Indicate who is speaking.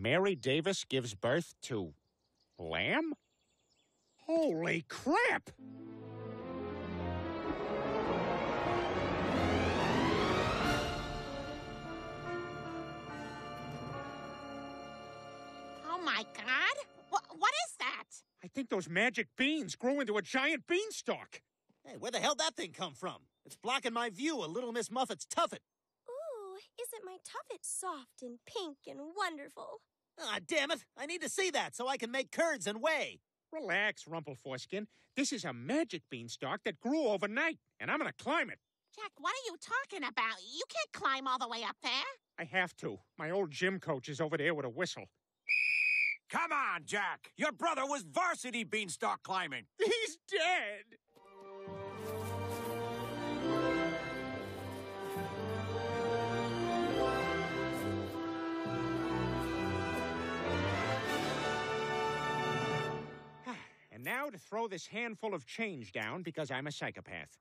Speaker 1: Mary Davis gives birth to lamb? Holy crap!
Speaker 2: Oh my god! What, what is that?
Speaker 1: I think those magic beans grew into a giant beanstalk.
Speaker 3: Hey, where the hell that thing come from? It's blocking my view of Little Miss Muffet's tuffet.
Speaker 4: Ooh, isn't my tuffet soft and pink and wonderful?
Speaker 3: Ah, damn it! I need to see that so I can make curds and whey.
Speaker 1: Relax, Rumpleforeskin. This is a magic beanstalk that grew overnight, and I'm gonna climb it.
Speaker 2: Jack, what are you talking about? You can't climb all the way up there.
Speaker 1: I have to. My old gym coach is over there with a whistle.
Speaker 5: Come on, Jack. Your brother was varsity beanstalk climbing.
Speaker 1: He's dead! And now to throw this handful of change down because I'm a psychopath.